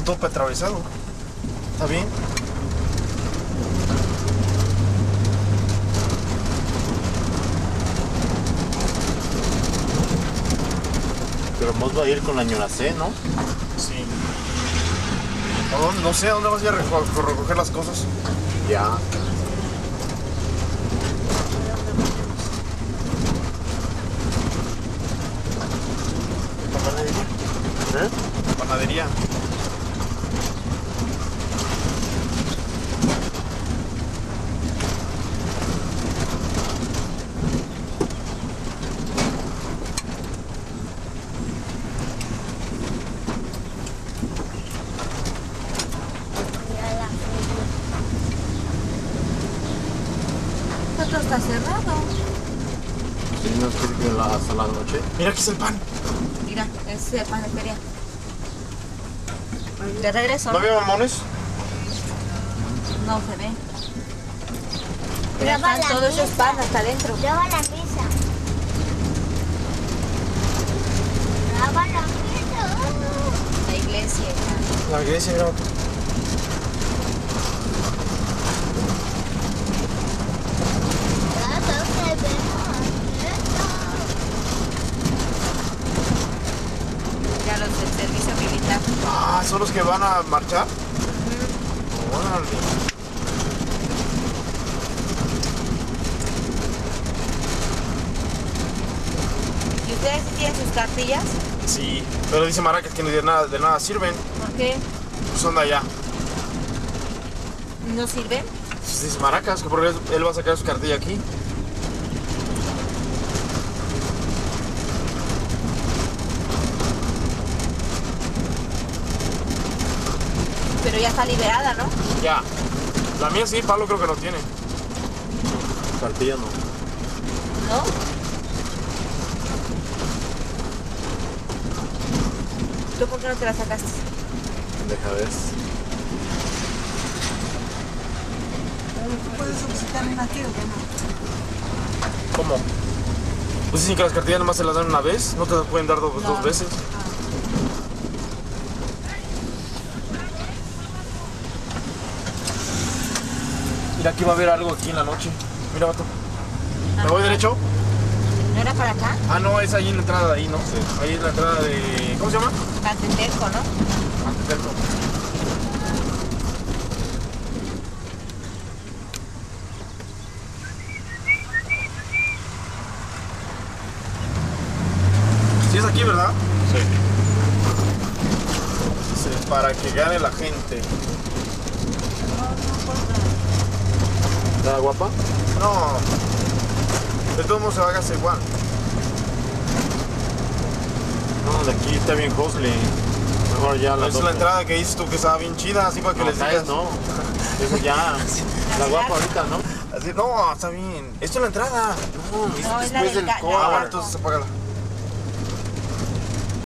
un tope atravesado. ¿Está bien? Pero vamos va a ir con la ñora C, ¿no? Sí. ¿A dónde? No sé, ¿a dónde vas a ir a recoger las cosas? Ya. Esto está cerrado. Sí, no quiere que la- hasta la noche. Mira, aquí está el pan. Mira, es el pan de feria. De regreso. ¿No había mamones? No se ve. Mira, están todos esos pan hasta adentro. Lava la mesa. Lava la mesa. La iglesia. La iglesia era otro. Todo se ve bonito. Ya los del servicio militar. Ah, ¿son los que van a marchar? Órale. ¿Y ustedes tienen sus cartillas? Sí, pero dice Maracas que de nada, de nada sirven. ¿Por qué? Pues de allá. ¿No sirven? Pues Dice Maracas que porque él va a sacar su cartilla aquí. Ya está liberada, ¿no? Ya. La mía sí, Pablo creo que no tiene. Cartilla no. ¿No? ¿Tú por qué no te la sacaste? Deja ver. ¿Puedes solicitar una aquí o que no? ¿Cómo? Pues dicen que las cartillas nomás se las dan una vez, no te las pueden dar dos, No. dos veces. Mira, aquí va a haber algo aquí en la noche. Mira, vato. ¿Me voy derecho? ¿No era para acá? Ah, no, es ahí en la entrada de ahí, ¿no? Ahí es la entrada de... ¿Cómo se llama? Canteterco, ¿no? Anteterco. Sí es aquí, ¿verdad? Sí. Dice, para que gane la gente. ¿Está guapa? No. De todos modos se va a hacer igual. No, de aquí está bien costly. Mejor ya la es la entrada que dices tú que estaba bien chida, así para que No, les digas. no. Eso ya. La guapa ahorita, ¿no? Así, no, está bien. Esto es la entrada. No, No, es la después del del. Ah, bueno, entonces apágala.